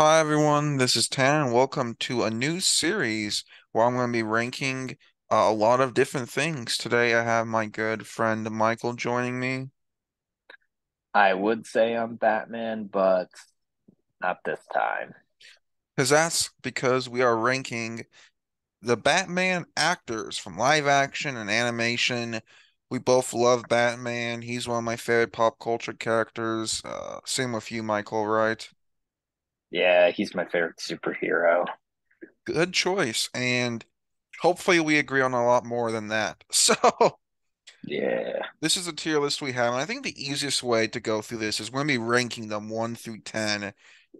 Hi everyone, this is Tan, and welcome to a new series where I'm going to be ranking uh, a lot of different things. Today I have my good friend Michael joining me. I would say I'm Batman, but not this time. Because that's because we are ranking the Batman actors from live action and animation. We both love Batman. He's one of my favorite pop culture characters. Uh, same with you, Michael, right? Yeah, he's my favorite superhero. Good choice. And hopefully we agree on a lot more than that. So Yeah. This is a tier list we have, and I think the easiest way to go through this is we're gonna be ranking them one through ten,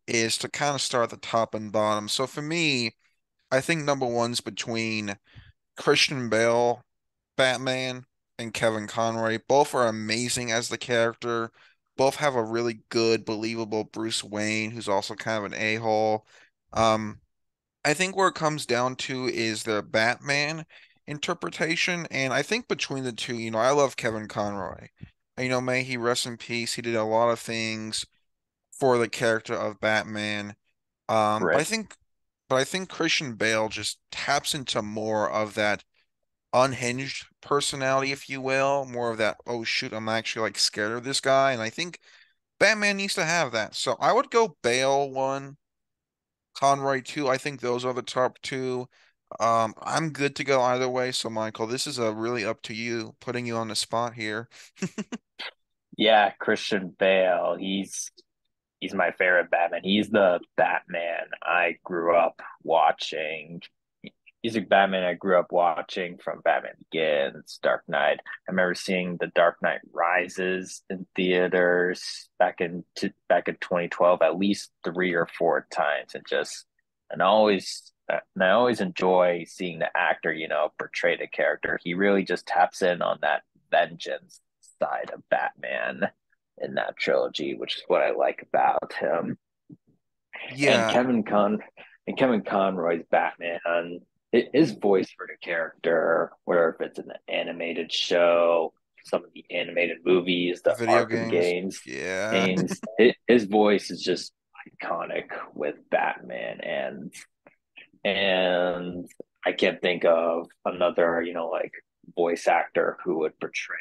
is to kind of start at the top and bottom. So for me, I think number one's between Christian Bale, Batman, and Kevin Conroy. Both are amazing as the character. Both have a really good, believable Bruce Wayne, who's also kind of an a-hole. Um, I think where it comes down to is their Batman interpretation. And I think between the two, you know, I love Kevin Conroy. You know, may he rest in peace. He did a lot of things for the character of Batman. Um, but I think but I think Christian Bale just taps into more of that unhinged personality, if you will, more of that, oh shoot, I'm actually like scared of this guy. And I think Batman needs to have that. So I would go Bale one, Conroy two. I think those are the top two. Um, I'm good to go either way. So Michael, this is a really up to you, putting you on the spot here. Yeah, Christian Bale. He's he's my favorite Batman. He's the Batman I grew up watching. He's a Batman I grew up watching from Batman Begins, Dark Knight. I remember seeing The Dark Knight Rises in theaters back in back in 2012 at least three or four times, and just and I always and I always enjoy seeing the actor, you know, portray the character. He really just taps in on that vengeance side of Batman in that trilogy, which is what I like about him. Yeah, And Kevin Con and Kevin Conroy's Batman, his voice for the character, whether if it's an animated show, some of the animated movies, the video games. games, Yeah. games, his voice is just iconic with Batman, and and I can't think of another, you know, like voice actor who would portray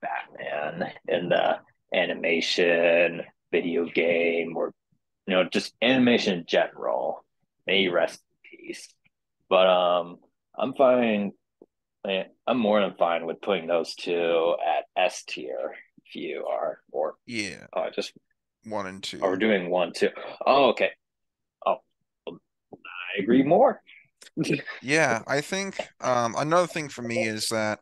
Batman in the animation, video game, or you know, just animation in general. May rest in peace. But um, I'm fine. eh, I'm more than fine with putting those two at S tier if you are, or Yeah, uh, just one and two. or two. doing one, two. Oh, okay. Oh, I agree more. Yeah, I think um another thing for me is that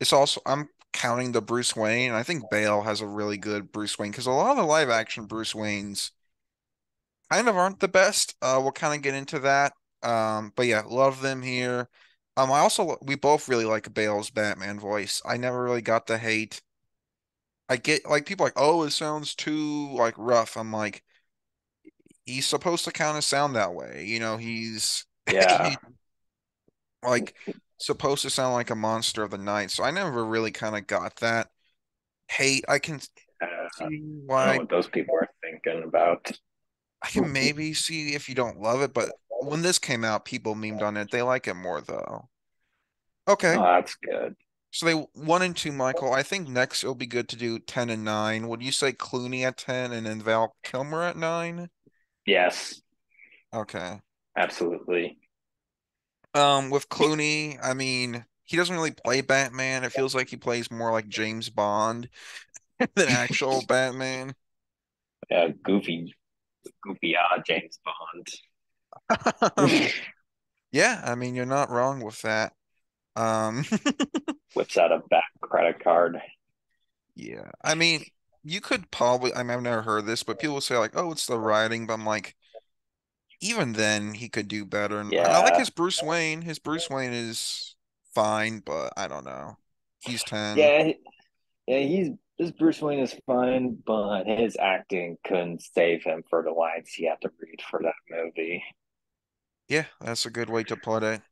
it's also I'm counting the Bruce Wayne, I think Bale has a really good Bruce Wayne because a lot of the live action Bruce Waynes kind of aren't the best. Uh, we'll kind of get into that. Um, but yeah, love them here. Um, I also we both really like Bale's Batman voice. I never really got the hate. I get like people like, oh, it sounds too like rough. I'm like, he's supposed to kind of sound that way. You know, he's yeah. like supposed to sound like a monster of the night. So I never really kind of got that hate. I can Uh, see I why what those people are thinking about. I can maybe see if you don't love it, but when this came out, people memed on it. They like it more though. Okay. Oh, that's good. So they one and two, Michael. I think next it'll be good to do 10 and 9. Would you say Clooney at 10 and then Val Kilmer at 9? Yes, Okay. absolutely. Um, with Clooney, I mean, he doesn't really play Batman. It feels like he plays more like James Bond than actual Batman. Yeah, goofy, goofy, uh, James Bond. Yeah, I mean, you're not wrong with that. Um, Whips out a Bat credit card. yeah, I mean, you could probably, I mean, I've never heard this, but people say like, oh, it's the writing, but I'm like, even then he could do better. And I like his Bruce Wayne. His Bruce Wayne is fine, but I don't know. He's 10. yeah, yeah. He's this Bruce Wayne is fine, but his acting couldn't save him for the lines he had to read for that movie. Yeah, that's a good way to put it.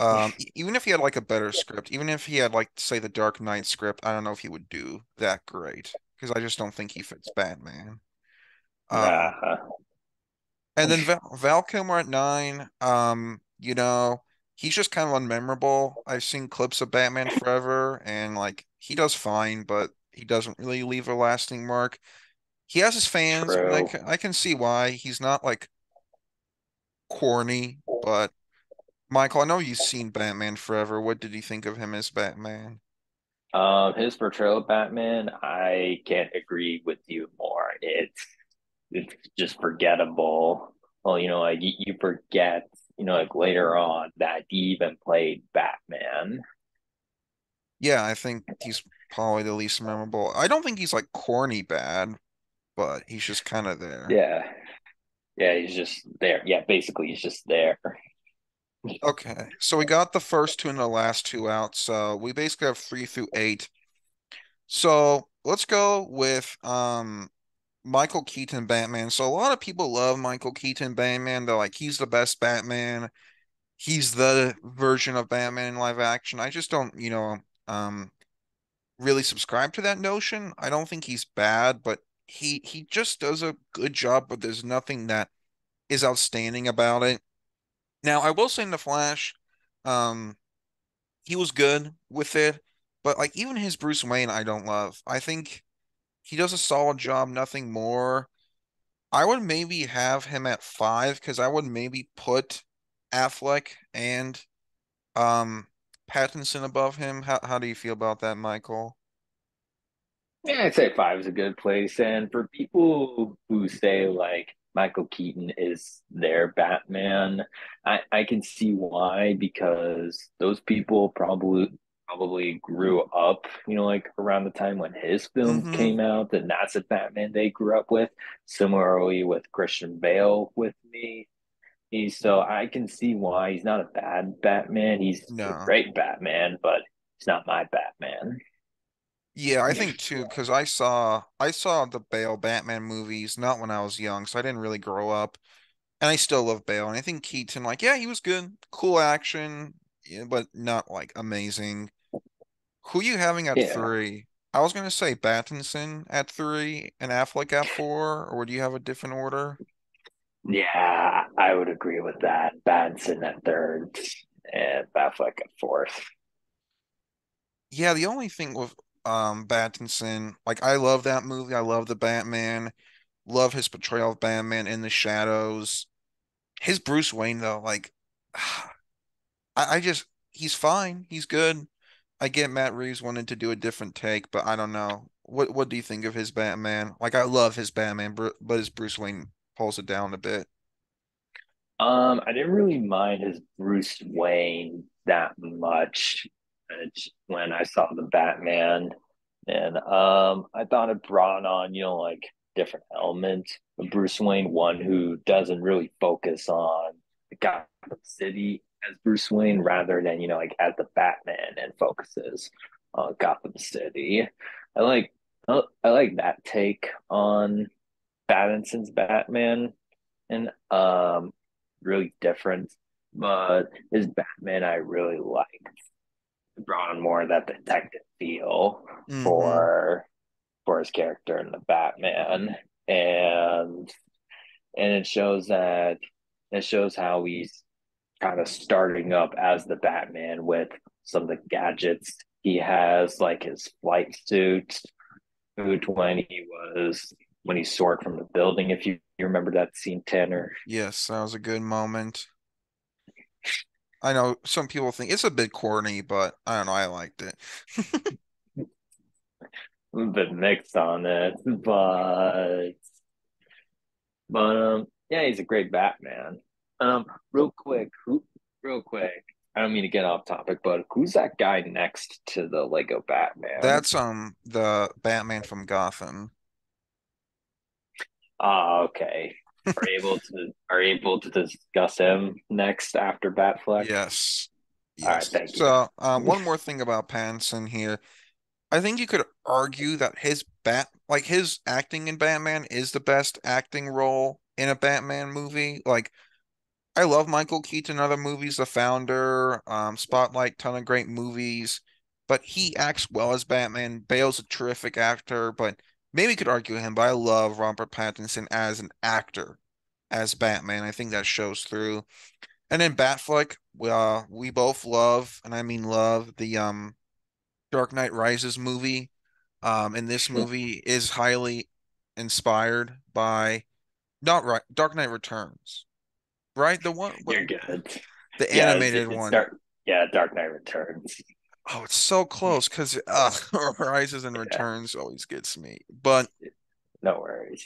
Um, even if he had like a better script, even if he had like say the Dark Knight script, I don't know if he would do that great because I just don't think he fits Batman. Um, Nah, And then Val, Val Kilmer at nine. Um, you know, he's just kind of unmemorable. I've seen clips of Batman Forever, and like he does fine, but he doesn't really leave a lasting mark. He has his fans, I can, I can see why. He's not like corny, but Michael, I know you've seen Batman Forever. What did you think of him as Batman? Um, his portrayal of Batman, I can't agree with you more. It's it's just forgettable. Well, you know, like you, you forget, you know, like later on that he even played Batman. Yeah, I think he's probably the least memorable. I don't think he's like corny bad, but he's just kind of there. Yeah. Yeah, he's just there. Yeah, basically he's just there. Okay, so we got the first two and the last two out. So we basically have three through eight. So let's go with um Michael Keaton Batman. So a lot of people love Michael Keaton Batman. They're like, he's the best Batman. He's the version of Batman in live action. I just don't, you know, um really subscribe to that notion. I don't think he's bad, but he he just does a good job, but there's nothing that is outstanding about it. Now, I will say in The Flash, um, he was good with it, but like even his Bruce Wayne, I don't love. I think he does a solid job, nothing more. I would maybe have him at five because I would maybe put Affleck and um Pattinson above him. How how do you feel about that, Michael? Yeah, I'd say five is a good place. And for people who say like Michael Keaton is their Batman, I, I can see why, because those people probably probably grew up, you know, like around the time when his film Mm-hmm. came out, and that's the Batman they grew up with. Similarly with Christian Bale with me. He's so I can see why he's not a bad Batman. He's a great Batman, but he's not my Batman. Yeah, I think too, because I saw I saw the Bale Batman movies not when I was young, so I didn't really grow up. And I still love Bale. And I think Keaton, like, yeah, he was good. Cool action, yeah, but not like amazing. Who you having at Yeah. three? I was gonna say Pattinson at three and Affleck at four, or do you have a different order? Yeah, I would agree with that. Battinson at third and Batfleck at fourth. Yeah, the only thing with um Pattinson, like I love that movie. I love the Batman, love his portrayal of Batman in the shadows. His Bruce Wayne though, like I, I just he's fine. He's good. I get Matt Reeves wanted to do a different take, but I don't know. What what do you think of his Batman? Like I love his Batman, but his Bruce Wayne pulls it down a bit. Um, I didn't really mind his Bruce Wayne that much when I saw the Batman, and um, I thought it brought on you know like different elements Bruce Wayne. One who doesn't really focus on Gotham City as Bruce Wayne, rather than you know like as the Batman and focuses on Gotham City. I like I like that take on Pattinson's Batman and um really different. But his Batman I really like. Brought on more of that detective feel Mm-hmm. for for his character in the Batman. And and it shows that it shows how he's kind of starting up as the Batman with some of the gadgets he has, like his flight suit, when he was when he soared from the building. If you, you remember that scene, Tanner, Yes, that was a good moment. I know some people think it's a bit corny, but I don't know. I liked it. a bit mixed on it, but but um, yeah, he's a great Batman. Um, real quick, who, real quick. I don't mean to get off topic, but who's that guy next to the Lego Batman? That's um the Batman from Gotham. Ah, okay. Are able to are able to discuss him next after Batfleck? Yes. All right, thank you. So, um, one more thing about Pattinson here. I think you could argue that his bat, like his acting in Batman, is the best acting role in a Batman movie. Like, I love Michael Keaton, other movies, The Founder, um, Spotlight, ton of great movies, but he acts well as Batman. Bale's a terrific actor, but maybe you could argue him, but I love Robert Pattinson as an actor. as Batman. I think that shows through. And then Batfleck, uh, we both love, and I mean love, the um Dark Knight Rises movie. Um, and this movie is highly inspired by not right Dark Knight Returns, right? The one You're good. the Yeah, it's, animated it's one. Dark, yeah, Dark Knight Returns. Oh, it's so close because uh, Rises and Yeah. Returns always gets me. But No worries.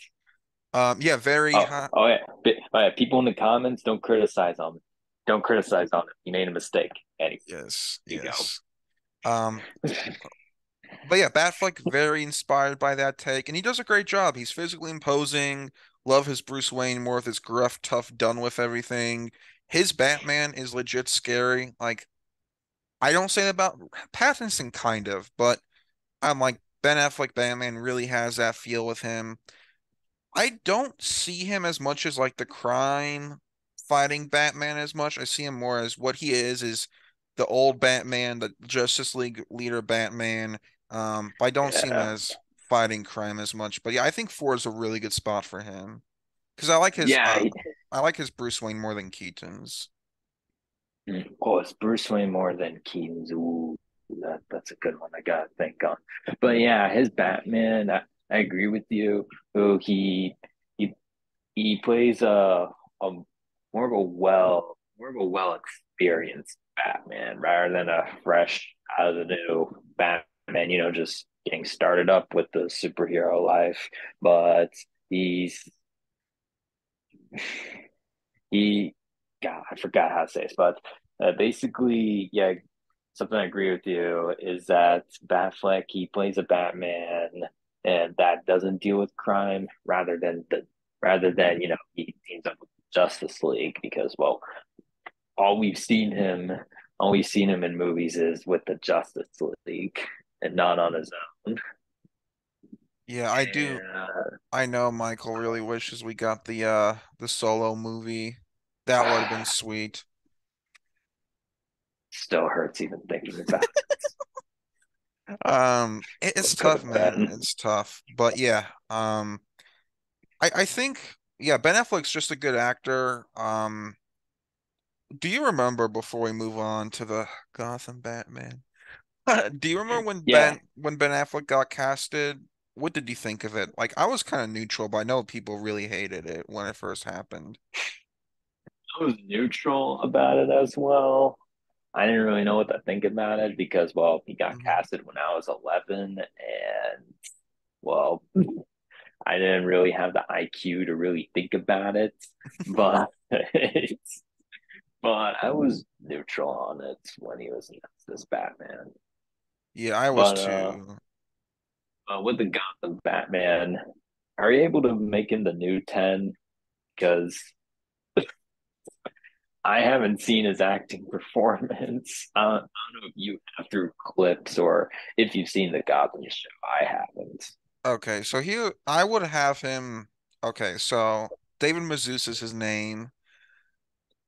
um, yeah, very Oh, high. oh yeah. Oh, yeah. People in the comments don't criticize on Don't criticize on it. You made a mistake. Anyway. Yes, You go. yes. Um, but yeah, Batfleck very inspired by that take, and he does a great job. He's physically imposing. Love his Bruce Wayne more with his gruff, tough, done with everything. His Batman is legit scary. Like, I don't say that about Pattinson, kind of, but I'm like Ben Affleck Batman really has that feel with him. I don't see him as much as like the crime fighting Batman as much. I see him more as what he is is the old Batman, the Justice League leader Batman. Um, but I don't see him as fighting crime as much. But yeah, I think four is a really good spot for him because I like his Yeah. uh, I like his Bruce Wayne more than Keaton's. Oh, it's Bruce Wayne more than Keaton's. Ooh, that that's a good one. I gotta think on. But yeah, his Batman. I, I agree with you. Who he he he plays a a more of a well more of a well experienced Batman rather than a fresh out of the new Batman. You know, just getting started up with the superhero life. But he's he God, I forgot how to say this, but uh, basically, yeah, something I agree with you is that Batfleck he plays a Batman and that doesn't deal with crime rather than the rather than you know he teams up with Justice League because well, all we've seen him, all we've seen him in movies is with the Justice League and not on his own. Yeah, I do. Yeah. I know Michael really wishes we got the uh the solo movie. That would have been sweet. Still hurts even thinking about it. Um, it- it's tough, man. It's tough. But yeah, um, I I think yeah, Ben Affleck's just a good actor. Um, do you remember before we move on to the Gotham Batman? Do you remember when Yeah. Ben when Ben Affleck got casted? What did you think of it? Like, I was kind of neutral, but I know people really hated it when it first happened. I was neutral about it as well. I didn't really know what to think about it because, well, he got Mhm. casted when I was 11, and well, I didn't really have the IQ to really think about it. But but I was neutral on it when he was announced as Batman. Yeah, I was But, too. Uh, with the Gotham Batman, are you able to make him the new 10? Because I haven't seen his acting performance. Uh, I don't know if you have through clips or if you've seen the Gotham show. I haven't. Okay, so here I would have him. Okay, so David Mazouz is his name.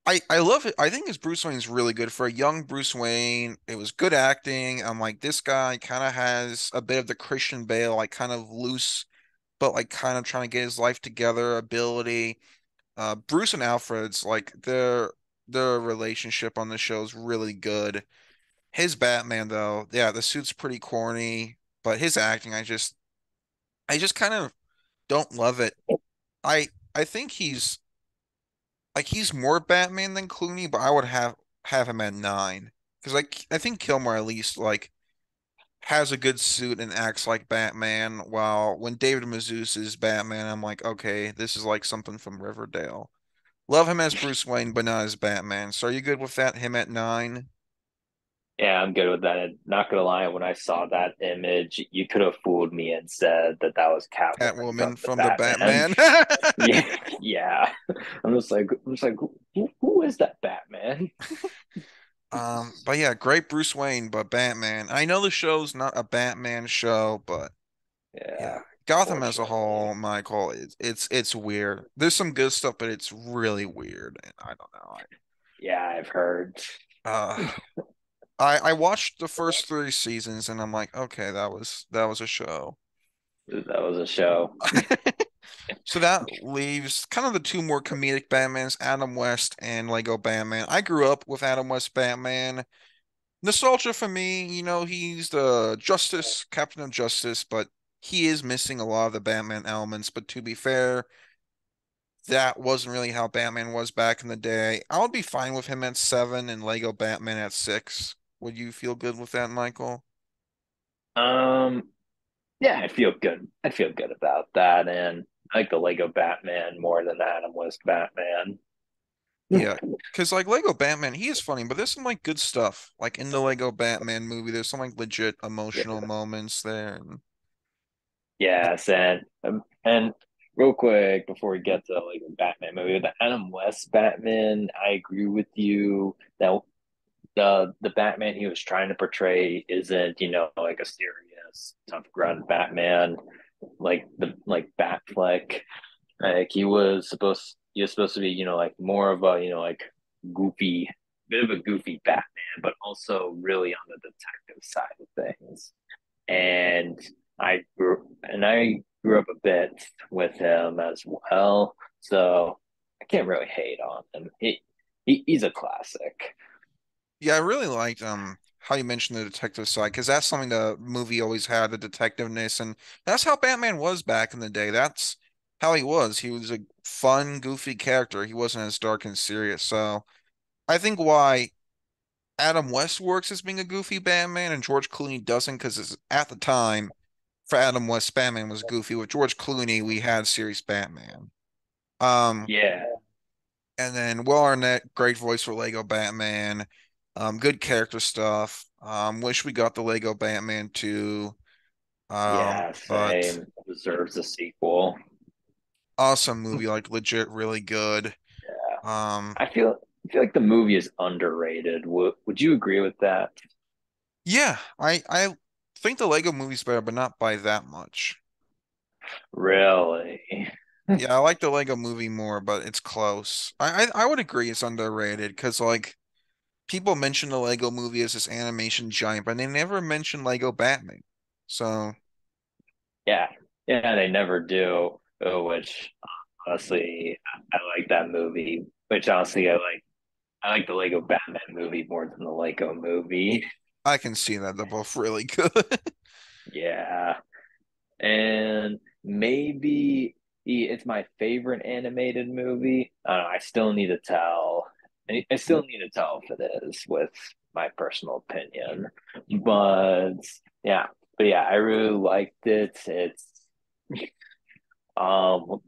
I I love it. I think his Bruce Wayne's really good for a young Bruce Wayne. It was good acting. I'm like this guy kind of has a bit of the Christian Bale, like kind of loose, but like kind of trying to get his life together ability. Uh, Bruce and Alfred's like their their relationship on the show is really good. His Batman though, yeah, the suit's pretty corny, but his acting, I just I just kind of don't love it. I I think he's like he's more Batman than Clooney, but I would have have him at nine because like I think Kilmer at least like has a good suit and acts like Batman. While when David Mazouz is Batman, I'm like, okay, this is like something from Riverdale. Love him as Bruce Wayne, but not as Batman. So are you good with that? Him at nine? Yeah, I'm good with that. Not gonna lie, when I saw that image, you could have fooled me and said that that was Catwoman, Catwoman from the Batman. yeah, yeah. I'm just like, I'm just like, who, who is that Batman? Um, but yeah, great Bruce Wayne, but Batman. I know the show's not a Batman show, but Yeah, yeah, Gotham as a whole, Michael, it's it's it's weird. There's some good stuff, but it's really weird, and I don't know. yeah, I've heard. I, uh, I I watched the first three seasons, and I'm like, okay, that was that was a show. That was a show. So that leaves kind of the two more comedic Batmans, Adam West and Lego Batman. I grew up with Adam West Batman. Nostalgia for me, you know, he's the Justice, Captain of Justice, but he is missing a lot of the Batman elements. But to be fair, that wasn't really how Batman was back in the day. I would be fine with him at seven and Lego Batman at six. Would you feel good with that, Michael? Um, yeah, I feel good. I feel good about that, and I like the Lego Batman more than Adam West Batman. Yeah, because like Lego Batman, he is funny, but there's some like good stuff. Like in the Lego Batman movie, there's some like legit emotional Yeah. moments there. And Yes, and um, and real quick before we get to like the Batman movie, the Adam West Batman, I agree with you that the the Batman he was trying to portray isn't, you know, like a serious, tough grunt Batman, like the like Batfleck. Like he was supposed he was supposed to be, you know, like more of a, you know, like goofy, bit of a goofy Batman, but also really on the detective side of things. And I grew and I grew up a bit with him as well. So I can't really hate on him. He, he he's a classic. yeah, I really liked um how you mentioned the detective side because that's something the movie always had, the detectiveness, and that's how Batman was back in the day. That's how he was. He was a fun, goofy character. He wasn't as dark and serious. So I think why Adam West works as being a goofy Batman and George Clooney doesn't because at the time for Adam West, Batman was goofy. With George Clooney, we had serious Batman. Um, Yeah, and then Will Arnett, great voice for Lego Batman. Um, good character stuff. Um, wish we got the Lego Batman too. Um, yeah, but. Deserves a sequel. awesome movie, like legit, really good. Yeah. Um, I feel I feel like the movie is underrated. Would would you agree with that? yeah, I I think the Lego movie's better, but not by that much. Really? Yeah, I like the Lego movie more, but it's close. I I, I would agree it's underrated because like people mention the Lego movie as this animation giant, but they never mention Lego Batman. So Yeah. Yeah, they never do. Oh, which honestly, I like that movie. Which honestly, I like. I like the Lego Batman movie more than the Lego movie. I can see that they're both really good. Yeah, and maybe it's my favorite animated movie. I don't know, I still need to tell. I still need to tell if it is with my personal opinion, but yeah, but yeah, I really liked it. It's um,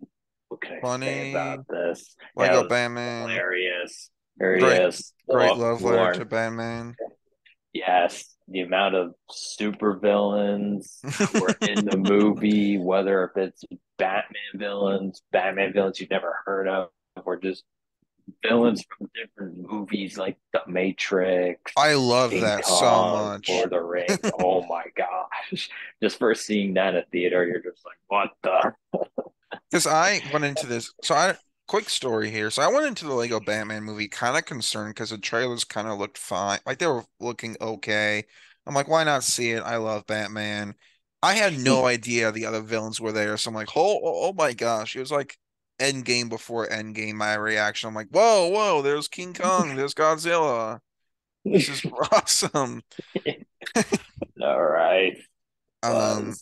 what, can I say Funny about this? Yeah, Lego it was Batman, hilarious, great hilarious. great Lo- love letter to Batman. Yes, the amount of super villains were in the movie, whether if it's Batman villains, Batman villains you've never heard of, or just villains from different movies like The Matrix, I love King that so much. Of the Rings. Oh my gosh. Just first seeing that at theater, you're just like, what the? Because I went into this, so I quick story here. So I went into the Lego Batman movie kind of concerned because the trailers kind of looked fine, like they were looking okay. I'm like, why not see it? I love Batman. I had no idea the other villains were there, so I'm like, oh, oh, oh my gosh! It was like Endgame before Endgame. My reaction, I'm like, whoa, whoa! There's King Kong, there's Godzilla. This is awesome. All right. Um,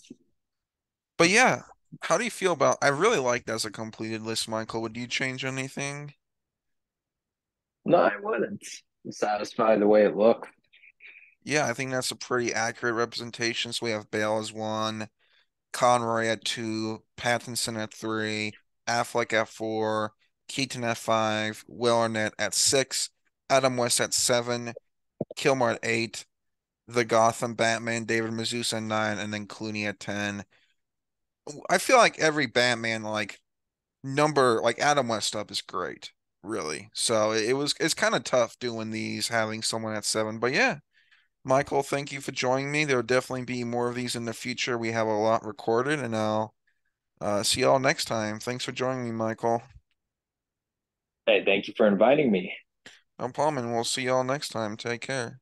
but yeah, how do you feel about? I really like that as a completed list, Michael. Would you change anything? No, I wouldn't. I'm satisfied the way it looked. Yeah, I think that's a pretty accurate representation. So we have Bale as one, Conroy at two, Pattinson at three, Affleck at four, Keaton at five, Will Arnett at six, Adam West at seven, Kilmer at eight, the Gotham Batman, David Mazouz at nine, and then Clooney at ten. I feel like every Batman like number like Adam West stuff is great, really. So it, was it's kind of tough doing these having someone at seven, but yeah. Michael, thank you for joining me. There'll definitely be more of these in the future. We have a lot recorded, and I'll uh, see y'all next time. Thanks for joining me, Michael. Hey, thank you for inviting me. No problem, and we'll see y'all next time. Take care.